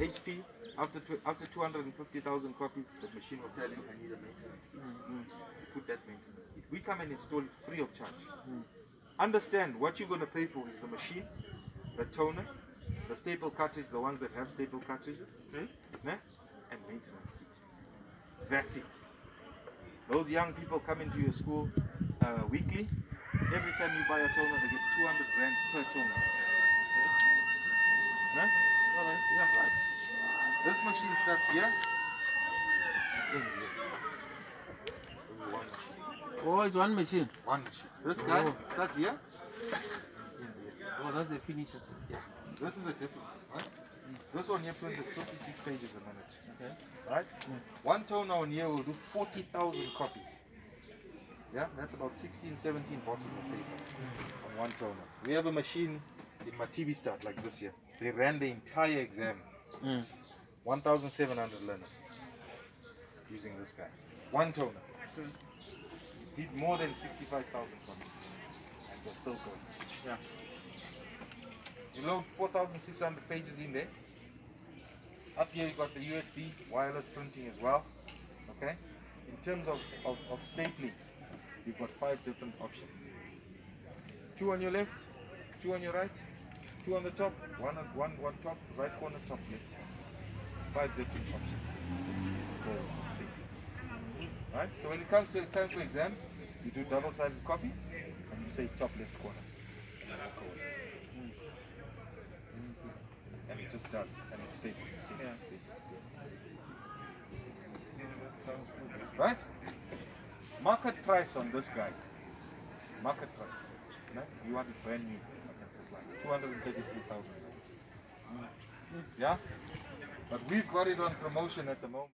HP, after tw- after 250,000 copies, the machine will tell you, I need a maintenance kit. You put that maintenance kit. We come and install it free of charge. Understand what you're going to pay for is the machine, the toner, the staple cartridge, the ones that have staple cartridges, okay, ne? and maintenance kit. That's it. Those young people come into your school uh, weekly. Every time you buy a toner, they get 200 rand per toner. Okay? Ne? Alright, yeah, right. This machine starts here. Ends here. This is one machine. Oh, it's one machine. One machine. This guy Oh. starts here. Ends here. Oh, that's the finisher. Yeah. This is the difference, right? This one here prints at 56 pages a minute. Okay. Right? One toner on here will do 40,000 copies. Yeah, that's about 16, 17 boxes of paper on one toner. We have a machine in my TV start like this here. They ran the entire exam. Mm. 1,700 learners using this guy. One toner. Did more than 65,000 copies. And they're still going. Yeah. You load 4,600 pages in there. Up here you got the USB wireless printing as well. Okay. In terms of, of, of stapling, you've got five different options. Two on your left, two on your right, two on the top, one on one one top, right corner, top left. Five different options for stapling. Right? So when it comes to time for exams, you do double-sided copy and you say top left corner. And it just does, and it staples. Right? Market price on this guy. Market price. You want it brand new. Against this line. 233,000. Yeah? But we've got it on promotion at the moment.